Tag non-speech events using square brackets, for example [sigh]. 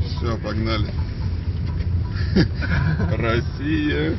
Все, погнали. [laughs] Россия.